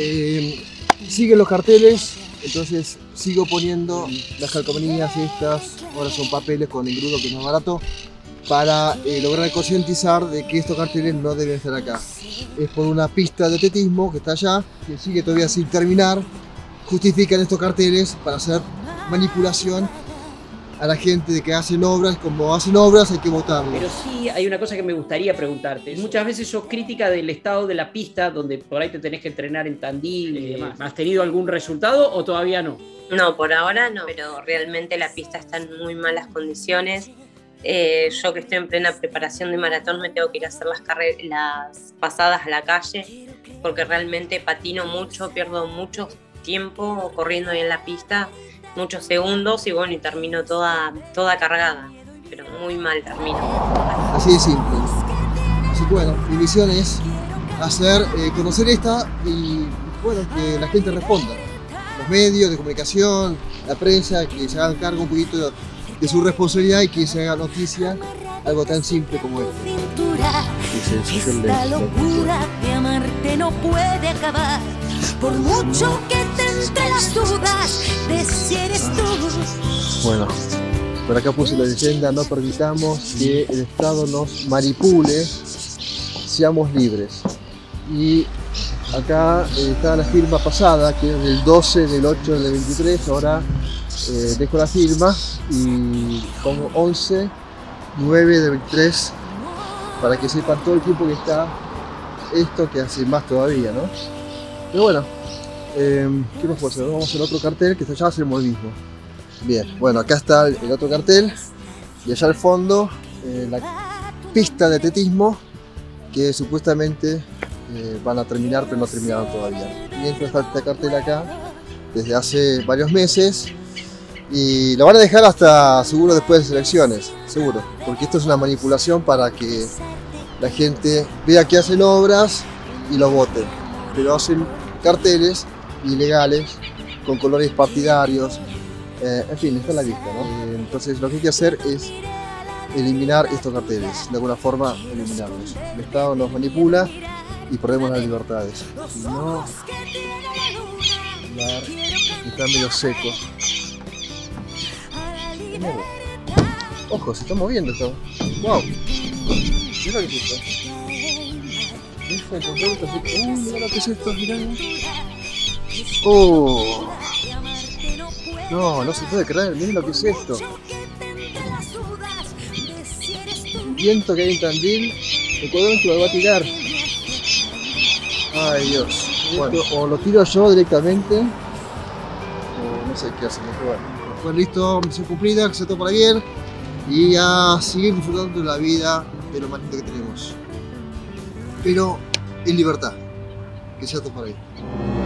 eh, siguen los carteles, entonces sigo poniendo las calcomanías estas, ahora son papeles con engrudo que es más barato, para eh, lograr concientizar de que estos carteles no deben estar acá. Es por una pista de atletismo que está allá, que sigue todavía sin terminar, justifican estos carteles para hacer manipulación a la gente de que hacen obras, como hacen obras hay que votarlos. Pero sí hay una cosa que me gustaría preguntarte. Muchas veces sos crítica del estado de la pista, donde por ahí te tenés que entrenar en Tandil y demás. ¿Has tenido algún resultado o todavía no? No, por ahora no, pero realmente la pista está en muy malas condiciones. Eh, yo que estoy en plena preparación de maratón me tengo que ir a hacer las, las pasadas a la calle porque realmente patino mucho, pierdo mucho tiempo corriendo ahí en la pista muchos segundos y bueno, y termino toda, toda cargada, pero muy mal termino. Así de simple. Así que bueno, mi misión es hacer, eh, conocer esta y bueno, que la gente responda. Los medios de comunicación, la prensa, que se hagan cargo un poquito de su responsabilidad y que se haga noticia algo tan simple como esto. Esta locura de amarte no puede acabar, por mucho que entre las dudas de si eres tú. Bueno, por acá puse la leyenda, no permitamos que el Estado nos manipule, seamos libres. Y acá eh, está la firma pasada, que es del 12 del 8 del 23, ahora eh, dejo la firma y pongo 11, 9 del 23, para que sepan todo el tiempo que está esto, que hace más todavía, ¿no? Pero bueno, eh, ¿qué puedo hacer? Vamos al otro cartel, que allá hacemos el mismo. Bien, bueno, acá está el otro cartel, y allá al fondo, eh, la pista de atletismo, que supuestamente eh, van a terminar, pero no terminaron todavía. Mientras está este cartel acá, desde hace varios meses, y lo van a dejar hasta seguro después de elecciones, seguro, porque esto es una manipulación para que la gente vea que hacen obras y lo voten, pero hacen carteles ilegales con colores partidarios, eh, en fin, está en la vista, ¿no? Entonces lo que hay que hacer es eliminar estos carteles, de alguna forma eliminarlos. El Estado nos manipula y perdemos las libertades. no, está medio seco. Ojo, se está moviendo esto. ¡Wow! Mira lo que es esto. ¡Uy, mira lo que es esto! Mirá. ¡Oh! No, no se puede creer. Miren lo que es esto. Viento que hay en Tandil. Ecuador lo va a tirar. Ay Dios. Bueno, o lo tiro yo directamente. O no sé qué hacemos. Pero bueno. Pues listo, misión cumplida, que se todo para bien y a seguir disfrutando de la vida de lo más lindo que tenemos. Pero en libertad, que sea todo para bien.